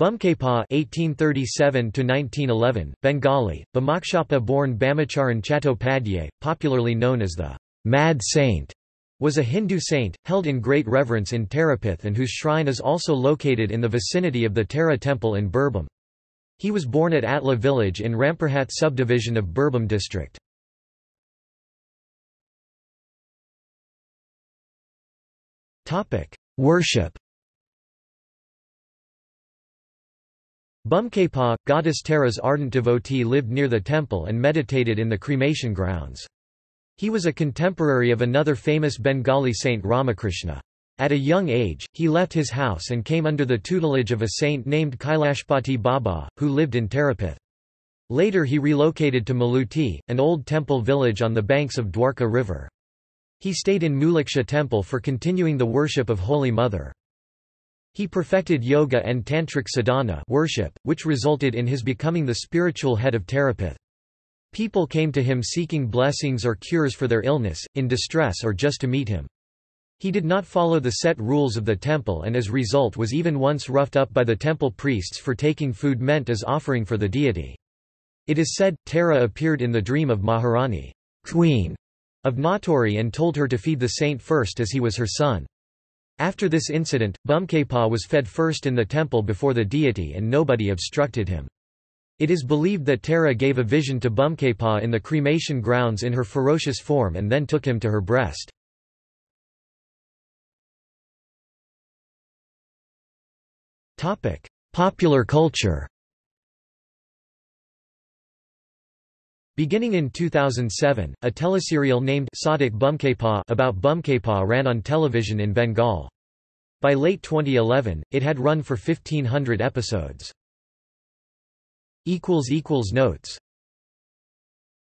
Bamakhepa (1837–1911), Bengali, Bhamakshapa-born Bamacharan Chattopadhyay, popularly known as the Mad Saint, was a Hindu saint, held in great reverence in Tarapith and whose shrine is also located in the vicinity of the Tara temple in Birbhum. He was born at Atla village in Rampurhat subdivision of Birbhum district. Worship Bamakhepa, goddess Tara's ardent devotee lived near the temple and meditated in the cremation grounds. He was a contemporary of another famous Bengali saint Ramakrishna. At a young age, he left his house and came under the tutelage of a saint named Kailashpati Baba, who lived in Tarapith. Later he relocated to Maluti, an old temple village on the banks of Dwarka River. He stayed in Mulaksha temple for continuing the worship of Holy Mother. He perfected yoga and tantric sadhana worship, which resulted in his becoming the spiritual head of Tarapith. People came to him seeking blessings or cures for their illness, in distress or just to meet him. He did not follow the set rules of the temple and as result was even once roughed up by the temple priests for taking food meant as offering for the deity. It is said, Tara appeared in the dream of Maharani queen of Naturi and told her to feed the saint first as he was her son. After this incident, Bamakhepa was fed first in the temple before the deity and nobody obstructed him. It is believed that Tara gave a vision to Bamakhepa in the cremation grounds in her ferocious form and then took him to her breast. Popular culture Beginning in 2007, a teleserial named Sadhak Bamakhepa about Bamakhepa ran on television in Bengal. By late 2011, it had run for 1500 episodes. Notes